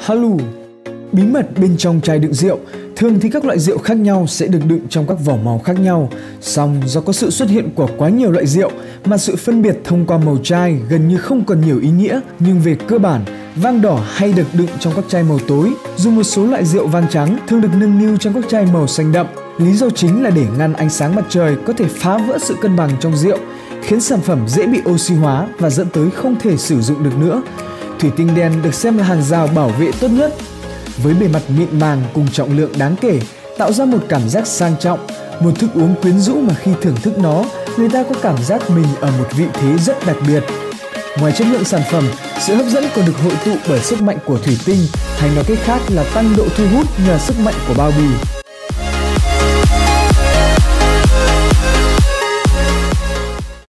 Halu Bí mật bên trong chai đựng rượu Thường thì các loại rượu khác nhau sẽ được đựng trong các vỏ màu khác nhau. Song do có sự xuất hiện của quá nhiều loại rượu mà sự phân biệt thông qua màu chai gần như không còn nhiều ý nghĩa. Nhưng về cơ bản, vang đỏ hay được đựng trong các chai màu tối, dù một số loại rượu vang trắng thường được nâng niu trong các chai màu xanh đậm. Lý do chính là để ngăn ánh sáng mặt trời có thể phá vỡ sự cân bằng trong rượu, khiến sản phẩm dễ bị oxy hóa và dẫn tới không thể sử dụng được nữa. Thủy tinh đen được xem là hàng rào bảo vệ tốt nhất. Với bề mặt mịn màng cùng trọng lượng đáng kể, tạo ra một cảm giác sang trọng, một thức uống quyến rũ mà khi thưởng thức nó, người ta có cảm giác mình ở một vị thế rất đặc biệt. Ngoài chất lượng sản phẩm, sự hấp dẫn còn được hội tụ bởi sức mạnh của thủy tinh, hay nói cách khác là tăng độ thu hút nhờ sức mạnh của bao bì.